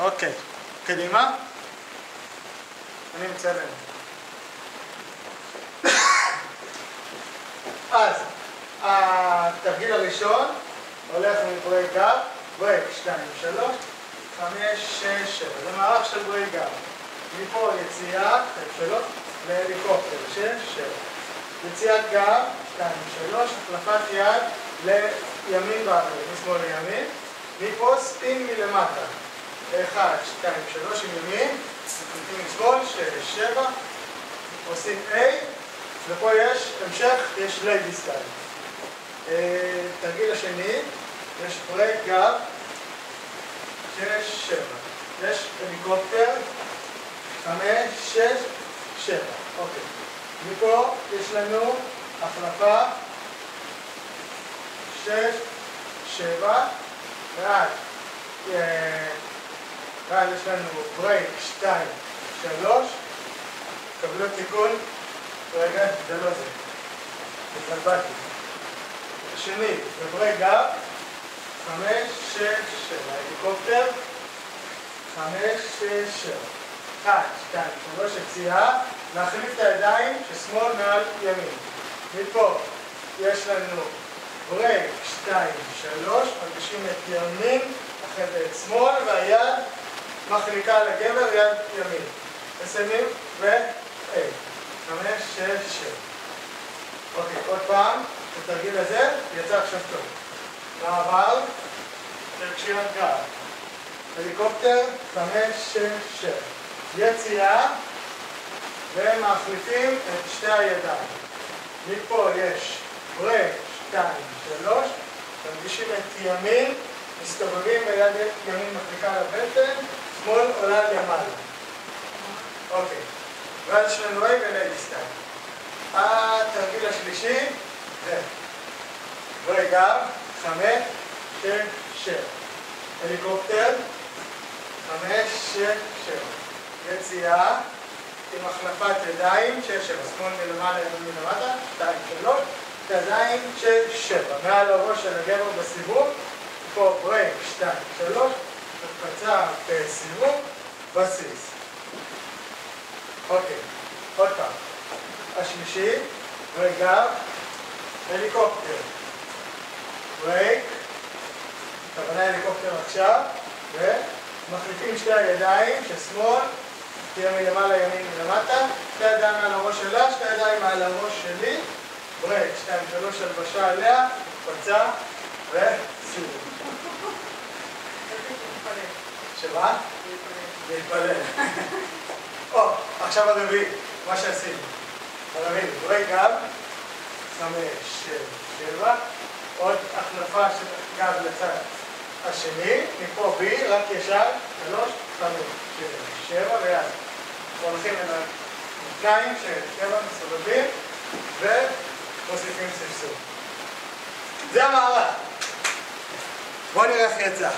אוקיי, קדימה. אני מצלם. אז, התרגיל הראשון הולך מברי גב, ברייק 2, 3, 5, 6, 7. זה מערך של ברי גב. מפה יציאה, 3, להליקופטר, 6, 7. יציאת גב, 2, 3, החלפת יד לימין באוויר, משמאל לימין. מפה spin מלמטה. 1, 2, 3 עם ימין, מחליטים לשמאל, 6, 7, עושים A, ופה יש המשך, יש lady style. תרגיל השני, יש break גב, 6, 7. יש helicopter, 5, 6, 7. אוקיי. מפה יש לנו החלפה, 6, 7, ועד כאן יש לנו break 2, 3, קבלו תיקון, רגע, זה לא זה, התבלבלתי. שני, ב break גב, 5, 6, 7, helicopter, 5, 6, 7, 1, 2, 3, יציאה, להחליף את הידיים ששמאל מעל ימין. מפה יש לנו ברייק 2, 3, מרגישים את ימין, אחרי זה את שמאל, והיד מחליקה לגבר, יד ימין. מסיימים, ו... A. חמש, שש, שבע. אוקיי, עוד פעם, התרגיל הזה יצא עכשיו טוב. מעבר, קשירת גב. הליקופטר, חמש, שש, שבע. יציאה, ומחליפים את שתי הידיים. מפה יש ברק, שתיים, שלוש, מרגישים את ימין, מסתובבים ביד ימין מחליקה לבטן, שמאל עולה למעלה. אוקיי. ואז יש לנו רגע לייסטייל. התרגיל השלישי זה רגע, חמש, שש, שבע. הליקופטר, חמש, שש, שבע. יציאה עם החלפת ידיים, שש, שבע. שמאל מלמעלה, ימין מלמטה, שתיים, שלוש. ידיים, שש, שבע. מעל הראש של הגבר בסיבוב, פה ברייק, שתיים, שלוש. הקפצה בסיבוב, בסיס. אוקיי, עוד פעם. השלישי, רגע, helicopter. break, הכוונה helicopter עכשיו, ומחליפים שתי הידיים, ששמאל, תהיה מלמעלה ימין מלמטה, שתי ידיים מעל הראש שלה, שתי ידיים מעל הראש שלי, break, שתיים, שלוש, הלבשה עליה, קפצה, וסיבוב. שמה? להתפלל. או, עכשיו הרביעי, מה שעשינו. הרביעי, ברי גב, חמש, שבע, עוד החלפה של גב לצד השני, מפה בי, רק ישר, שלוש, חמש, שבע, שבע, ויד. הולכים אל המתניים של שבע, מסובבים, ומוסיפים ספסור. זה המערך. בואו נראה איך יצא.